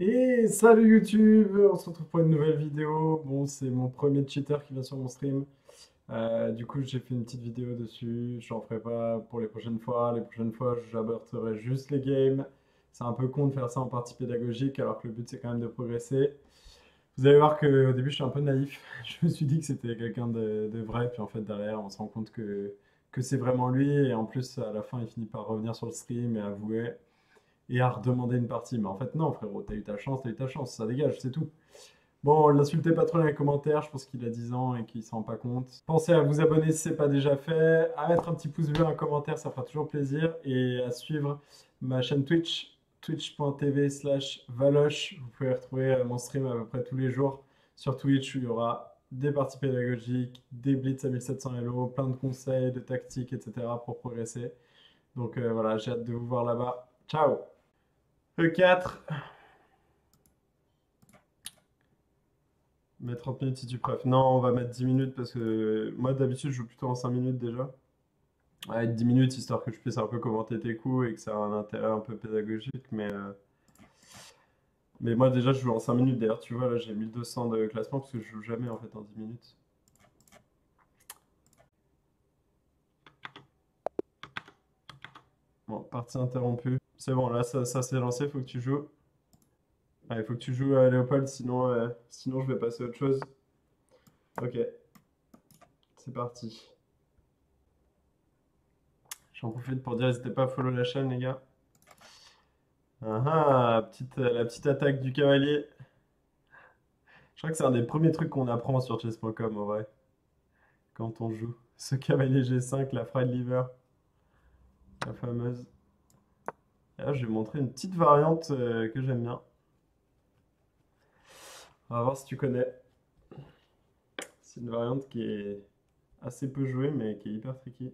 Et salut YouTube, on se retrouve pour une nouvelle vidéo. Bon, c'est mon premier cheater qui vient sur mon stream. Euh, du coup, j'ai fait une petite vidéo dessus. J'en ferai pas pour les prochaines fois. Les prochaines fois, j'aborderai juste les games. C'est un peu con de faire ça en partie pédagogique, alors que le but c'est quand même de progresser. Vous allez voir qu'au début, je suis un peu naïf. Je me suis dit que c'était quelqu'un de, de vrai, puis en fait, derrière, on se rend compte que, que c'est vraiment lui. Et en plus, à la fin, il finit par revenir sur le stream et avouer et à redemander une partie. Mais en fait, non, frérot, t'as eu ta chance, t'as eu ta chance, ça dégage, c'est tout. Bon, l'insultez pas trop dans les commentaires, je pense qu'il a 10 ans et qu'il s'en rend pas compte. Pensez à vous abonner si c'est pas déjà fait, à mettre un petit pouce bleu, un commentaire, ça fera toujours plaisir, et à suivre ma chaîne Twitch, twitch.tv slash valoche. Vous pouvez retrouver euh, mon stream à peu près tous les jours sur Twitch où il y aura des parties pédagogiques, des blitz à 1700 Elo, plein de conseils, de tactiques, etc. pour progresser. Donc euh, voilà, j'ai hâte de vous voir là-bas. Ciao E4. Mets 30 minutes si tu préfères. Non, on va mettre 10 minutes parce que moi d'habitude je joue plutôt en 5 minutes déjà. Ouais, 10 minutes histoire que je puisse un peu commenter tes coups et que ça a un intérêt un peu pédagogique. Mais, euh, mais moi déjà je joue en 5 minutes. D'ailleurs, tu vois, là j'ai 1200 de classement parce que je joue jamais en fait en 10 minutes. Bon, partie interrompue. C'est bon, là, ça, s'est lancé, faut que tu joues. il faut que tu joues à Léopold, sinon, euh, sinon je vais passer à autre chose. Ok. C'est parti. J'en profite pour dire, n'hésitez pas à follow la chaîne, les gars. Ah ah, euh, la petite attaque du cavalier. Je crois que c'est un des premiers trucs qu'on apprend sur chess.com, en vrai. Quand on joue. Ce cavalier G5, la fried liver. La fameuse. Là, je vais montrer une petite variante euh, que j'aime bien. On va voir si tu connais. C'est une variante qui est assez peu jouée, mais qui est hyper tricky.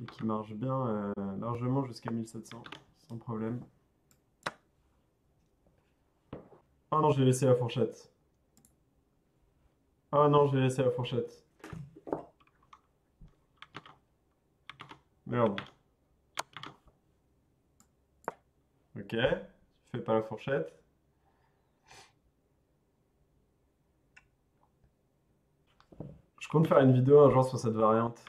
Et qui marche bien euh, largement jusqu'à 1700, sans problème. Oh non, j'ai laissé la fourchette. Oh non, j'ai laissé la fourchette. Merde. Ok, tu fais pas la fourchette. Je compte faire une vidéo un jour sur cette variante.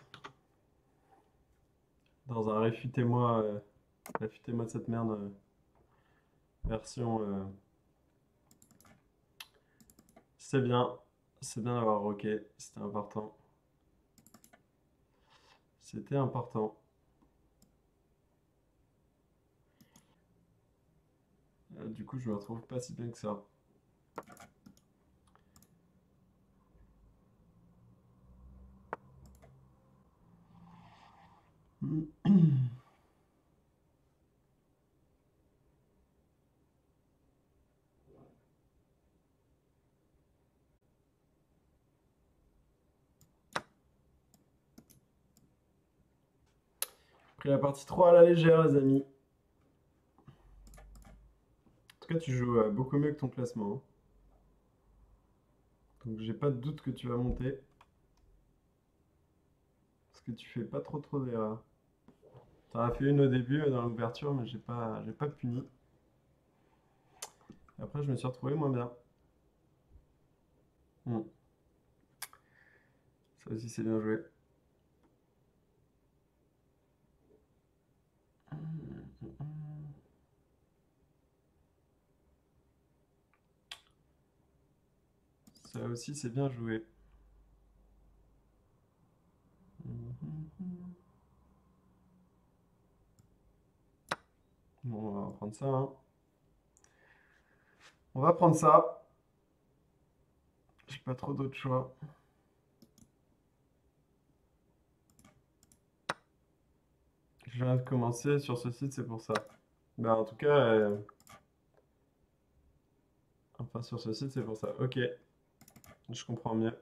Dans un réfutez-moi euh, réfutez-moi de cette merde euh, version euh, c'est bien. C'est bien d'avoir roqué c'était important. C'était important du coup, je me retrouve pas si bien que ça. Pris la partie 3 à la légère, les amis tout tu joues euh, beaucoup mieux que ton classement. Hein. Donc j'ai pas de doute que tu vas monter. Parce que tu fais pas trop trop d'erreurs. T'en as fait une au début euh, dans l'ouverture, mais j'ai pas, j'ai pas puni. Après, je me suis retrouvé moins bien. Hmm. Ça aussi, c'est bien joué. Ça aussi, c'est bien joué. Bon, on va prendre ça. Hein. On va prendre ça. J'ai pas trop d'autres choix. Je viens de commencer sur ce site, c'est pour ça. Ben, en tout cas, euh, enfin sur ce site, c'est pour ça. Ok. Je comprends mieux.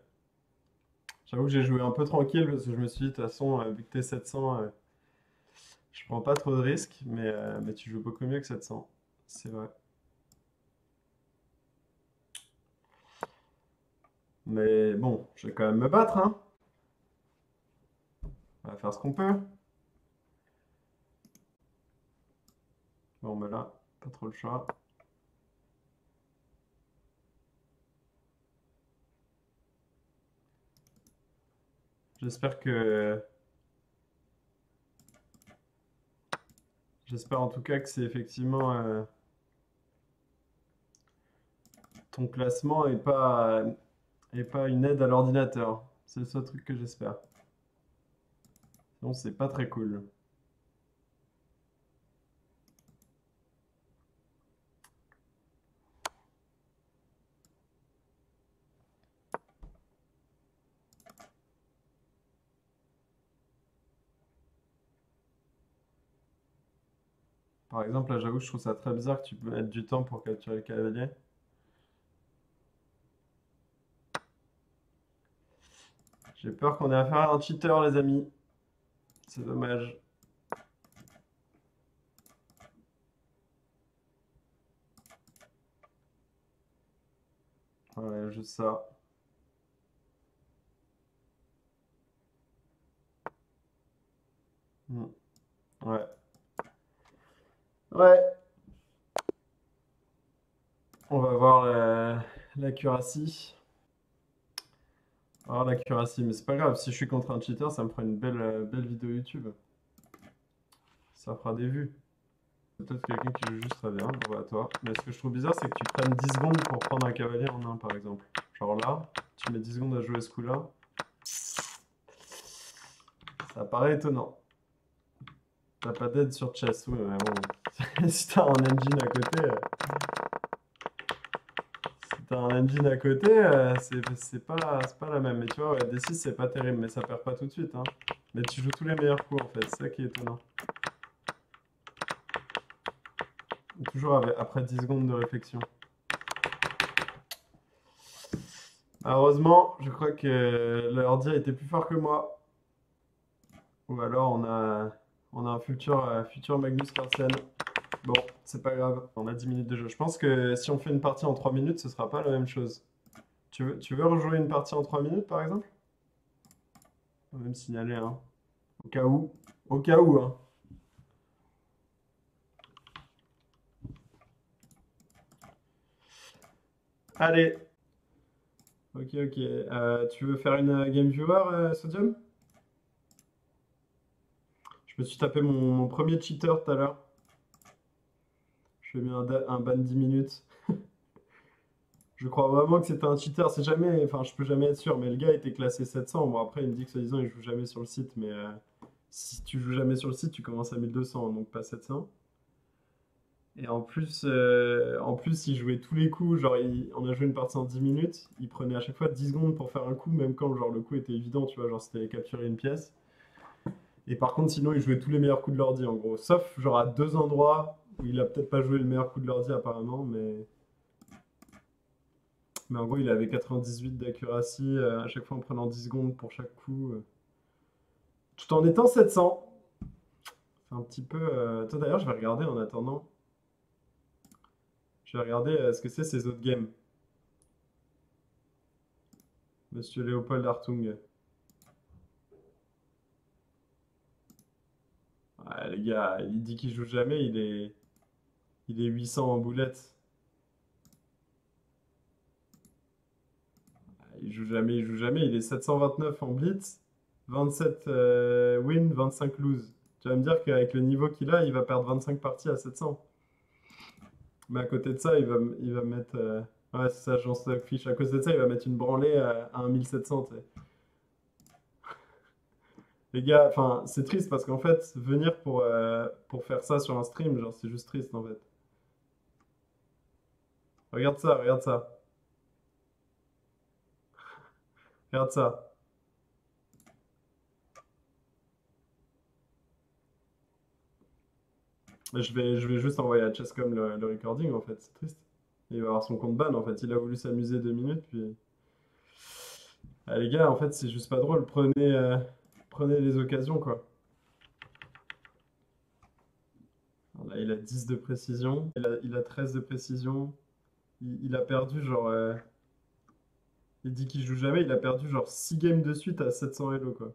J'avoue que j'ai joué un peu tranquille parce que je me suis dit, de toute façon, euh, vu que t'es 700, euh, je prends pas trop de risques, mais, euh, mais tu joues beaucoup mieux que 700. C'est vrai. Mais bon, je vais quand même me battre, hein. On va faire ce qu'on peut. Bon, ben là, pas trop le choix. J'espère que... J'espère en tout cas que c'est effectivement euh, ton classement et pas, et pas une aide à l'ordinateur. C'est le seul truc que j'espère. Sinon, c'est pas très cool. Par exemple, là, j'avoue, je trouve ça très bizarre que tu peux mettre du temps pour capturer le cavalier. J'ai peur qu'on ait affaire à un cheater, les amis. C'est dommage. Ouais, juste ça. Hmm. Ouais. Ouais. On va voir l'accuracy. Alors l'accuracy, mais c'est pas grave, si je suis contre un cheater, ça me fera une belle, euh, vidéo YouTube. Ça fera des vues. Peut-être quelqu'un qui joue juste très bien, bon à toi. Mais ce que je trouve bizarre, c'est que tu prennes 10 secondes pour prendre un cavalier en un, par exemple. Genre là, tu mets 10 secondes à jouer ce coup-là. Ça paraît étonnant. T'as pas d'aide sur chess, oui, mais bon. si t'as un engine à côté... Euh, t'as un engine à côté, euh, c'est pas, pas la même. Mais tu vois, ouais, D6, c'est pas terrible, mais ça perd pas tout de suite. Hein. Mais tu joues tous les meilleurs coups, en fait. C'est ça qui est étonnant. toujours après 10 secondes de réflexion. Heureusement, je crois que l'ordi été plus fort que moi. Ou alors on a, on a un futur, euh, futur Magnus Carlsen. Bon, c'est pas grave, on a 10 minutes de jeu. Je pense que si on fait une partie en 3 minutes, ce sera pas la même chose. Tu veux, rejouer une partie en 3 minutes, par exemple? On va me signaler, hein. Au cas où. Au cas où, hein. Allez. Ok, ok. Euh, tu veux faire une euh, game viewer, euh, Sodium? Je me suis tapé mon premier cheater tout à l'heure. Je lui ai mis un, ban 10 minutes. je crois vraiment que c'était un cheater. C'est jamais, enfin, je peux jamais être sûr, mais le gars était classé 700. Bon, après, il me dit que soi-disant, il joue jamais sur le site, mais euh, si tu joues jamais sur le site, tu commences à 1200, donc pas 700. Et en plus, euh, en plus, il jouait tous les coups. Genre, on a joué une partie en 10 minutes. Il prenait à chaque fois 10 secondes pour faire un coup, même quand genre, le coup était évident, tu vois. Genre, c'était capturer une pièce. Et par contre, sinon, il jouait tous les meilleurs coups de l'ordi, en gros. Sauf, genre, à deux endroits il a peut-être pas joué le meilleur coup de l'ordi apparemment, mais... Mais en gros, il avait 98 d'accuracy euh, à chaque fois en prenant 10 secondes pour chaque coup. Euh. Tout en étant 700. C'est un petit peu... Euh, toi d'ailleurs, je vais regarder en attendant. Je vais regarder ce que c'est ces autres games. Monsieur Léopold Hartung. les gars, il dit qu'il joue jamais, il est... Il est 800 en boulette. Il joue jamais, il joue jamais. Il est 729 en blitz, 27 euh, win, 25 lose. Tu vas me dire qu'avec le niveau qu'il a, il va perdre 25 parties à 700. Mais à côté de ça, il va, il va mettre... Euh, ouais, c'est ça, j'en fiche. À côté de ça, il va mettre une branlée à, 1700, Les gars, enfin, c'est triste parce qu'en fait, venir pour, euh, pour faire ça sur un stream, genre, c'est juste triste en fait. Regarde ça, regarde ça. Regarde ça. Je vais, je vais juste envoyer à Chesscom le, le recording en fait, c'est triste. Il va avoir son compte ban en fait. Il a voulu s'amuser deux minutes puis. Ah, les gars, en fait, c'est juste pas drôle. Prenez, euh, prenez les occasions quoi. Là, il a 10 de précision. Il a, il a 13 de précision il, a perdu genre. Euh, il dit qu'il joue jamais, il a perdu genre 6 games de suite à 700 Elo quoi.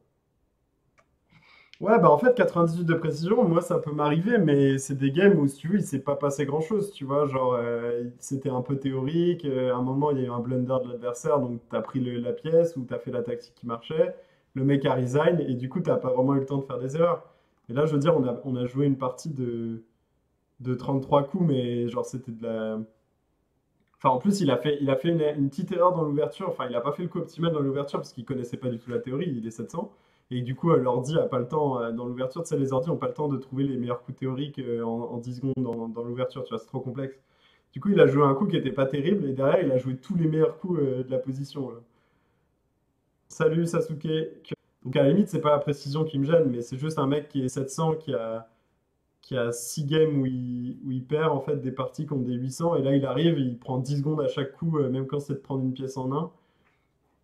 Ouais, bah en fait, 98 de précision, moi ça peut m'arriver, mais c'est des games où, si tu veux, il s'est pas passé grand-chose, tu vois. Genre, euh, c'était un peu théorique. euh, à un moment, il y a eu un blunder de l'adversaire, donc t'as pris la pièce ou t'as fait la tactique qui marchait. Le mec a resign, et du coup, t'as pas vraiment eu le temps de faire des erreurs. Et là, je veux dire, on a, on joué une partie de, de 33 coups, mais genre, c'était de la. Enfin, en plus, il a fait, une, petite erreur dans l'ouverture. Enfin, il a pas fait le coup optimal dans l'ouverture parce qu'il connaissait pas du tout la théorie. Il est 700. Et du coup, euh, l'ordi a pas le temps, euh, dans l'ouverture, tu sais, les ordi ont pas le temps de trouver les meilleurs coups théoriques euh, en, en 10 secondes dans, l'ouverture, tu vois, c'est trop complexe. Du coup, il a joué un coup qui était pas terrible et derrière, il a joué tous les meilleurs coups de la position. Salut Sasuke. Donc à la limite, c'est pas la précision qui me gêne, mais c'est juste un mec qui est 700, qui a, qui a 6 games où il, où il perd en fait des parties contre des 800, et là il arrive, il prend 10 secondes à chaque coup, euh, même quand c'est de prendre une pièce en un,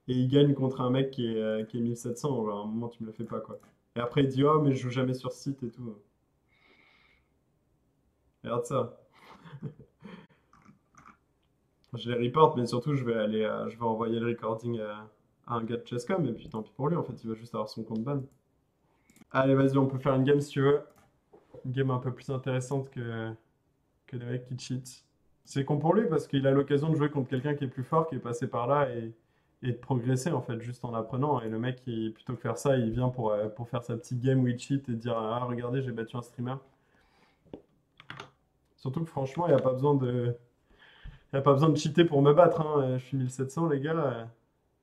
et il gagne contre un mec qui est, euh, qui est 1700. Alors, à un moment, tu me le fais pas quoi. Et après, il dit Oh, mais je joue jamais sur site et tout. Regarde ça. Je les reporte, mais surtout, je vais aller, euh, je vais envoyer le recording à, à un gars de Chesscom, et puis tant pis pour lui, en fait, il va juste avoir son compte ban. Allez, vas-y, on peut faire une game si tu veux. Une game un peu plus intéressante que, que les mecs qui cheat. C'est con pour lui parce qu'il a l'occasion de jouer contre quelqu'un qui est plus fort, qui est passé par là et, et de progresser en fait, juste en apprenant. Et le mec, plutôt que faire ça, il vient pour, euh, pour faire sa petite game où il cheat et dire Ah, regardez, j'ai battu un streamer. Surtout que franchement, il n'y a pas besoin de, a pas besoin de cheater pour me battre. hein. Euh, Je suis 1700, les gars.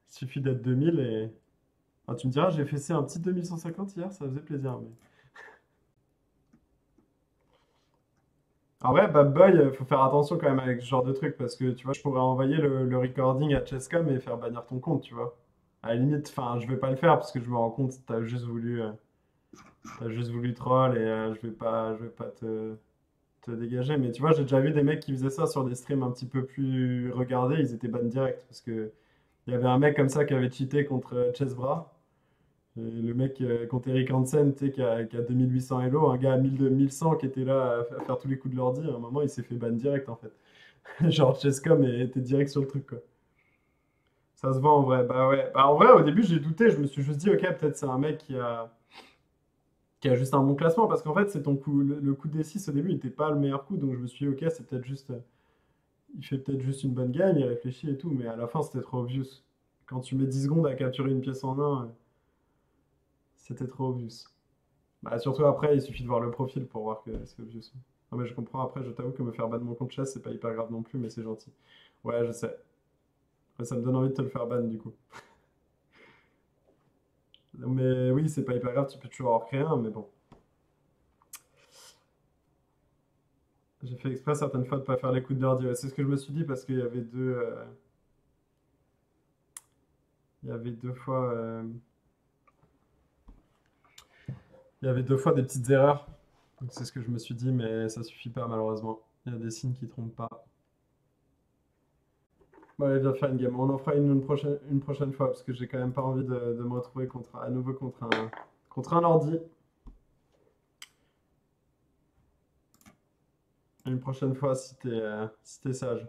Il suffit d'être 2000 et. Ah, tu me diras, j'ai fait un petit 2150 hier, ça faisait plaisir. mais- En vrai, Bad Boy, euh, faut faire attention quand même avec ce genre de truc parce que tu vois, je pourrais envoyer le, recording à Chesscom et faire bannir ton compte, tu vois. À la limite, enfin, je vais pas le faire parce que je me rends compte t'as juste voulu, euh, t'as juste voulu troll et euh, je vais pas, je vais pas te, te dégager. Mais tu vois, j'ai déjà vu des mecs qui faisaient ça sur des streams un petit peu plus regardés, ils étaient ban direct parce que il y avait un mec comme ça qui avait cheaté contre Chessbra. Le mec euh, contre Eric Hansen, qui a, qui a 2800 Elo, un gars à 1000 1100 qui était là à, fa- à faire tous les coups de l'ordi, à un moment il s'est fait ban direct en fait. Genre Chesscom était direct sur le truc quoi. Ça se voit en vrai. Bah ouais. Bah en vrai au début j'ai douté, je me suis juste dit ok peut-être c'est un mec qui a, qui a juste un bon classement parce qu'en fait c'est ton coup, le, coup des 6 au début il était pas le meilleur coup donc je me suis dit ok c'est peut-être juste, euh, il fait peut-être juste une bonne game, il réfléchit et tout, mais à la fin c'était trop obvious. Quand tu mets 10 secondes à capturer une pièce en un, euh, c'était trop obvious. Bah, surtout après, il suffit de voir le profil pour voir que c'est obvious. Non, mais je comprends. Après, je t'avoue que me faire ban mon compte chasse, c'est pas hyper grave non plus, mais c'est gentil. Ouais, je sais. Ça me donne envie de te le faire ban du coup. Mais oui, c'est pas hyper grave, tu peux toujours en recréer un, mais bon. J'ai fait exprès certaines fois de pas faire les coups de l'ordi. C'est ce que je me suis dit parce qu'il y avait deux. euh, Il y avait deux fois. euh, Il y avait deux fois des petites erreurs. C'est ce que je me suis dit, mais ça suffit pas malheureusement. Il y a des signes qui trompent pas. Bon, allez, viens faire une game. On en fera une, prochaine, une prochaine fois parce que j'ai quand même pas envie de, me retrouver à nouveau contre un, contre un ordi. Une prochaine fois si t'es euh, si t'es sage.